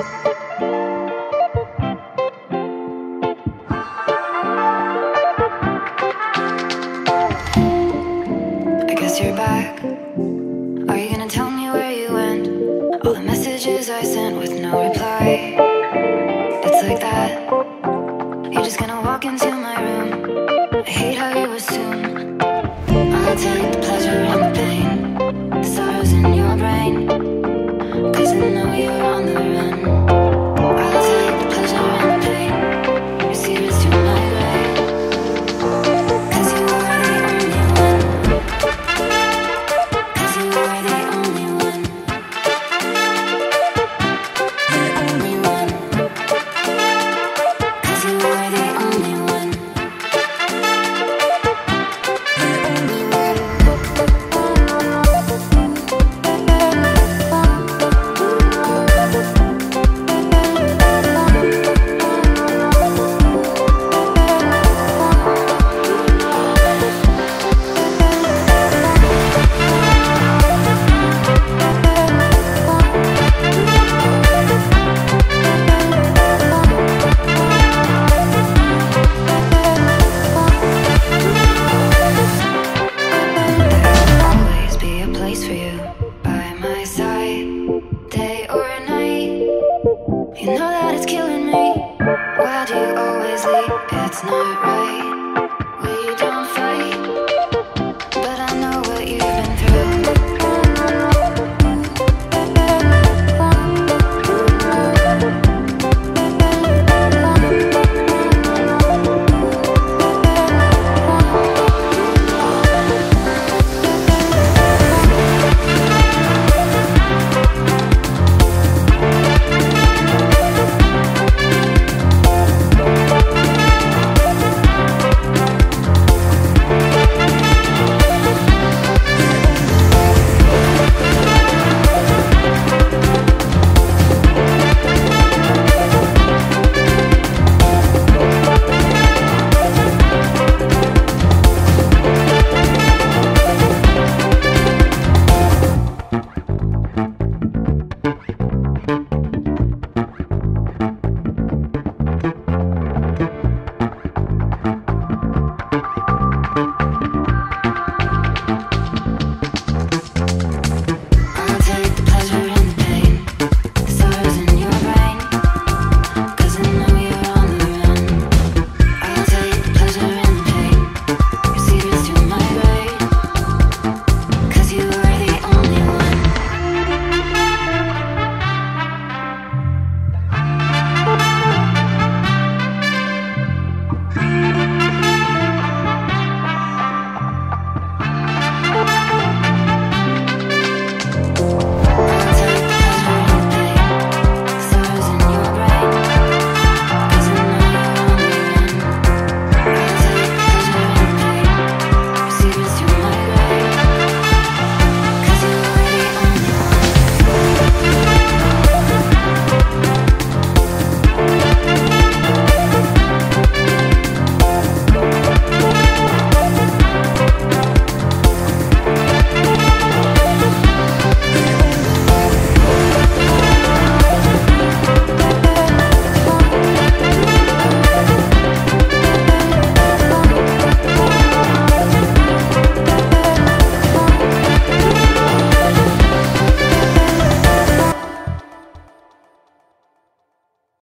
I guess you're back. Are you gonna tell me where you went? All the messages I sent with no reply. It's like that. You know that it's killing